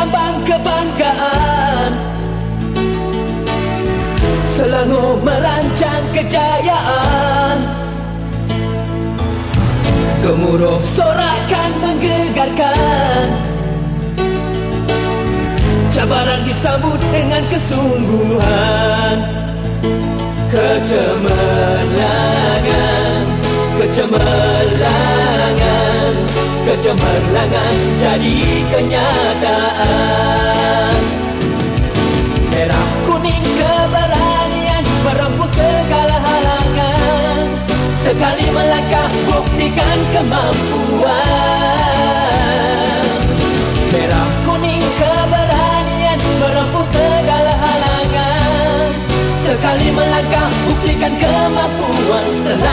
lambang kebanggaan. Selangor merancang kejayaan. Gemuruh sorakan menggegarkan. Cabaran disambut dengan kesungguhan. Kecemerlangan Kecemerlangan Kecemerlangan jadi kenyataan. Kuning keberanian Merembus segala halangan. Sekali melangkah buktikan kemampuan. Merah kuning keberanian Merembus segala halangan. Sekali melangkah buktikan kemampuan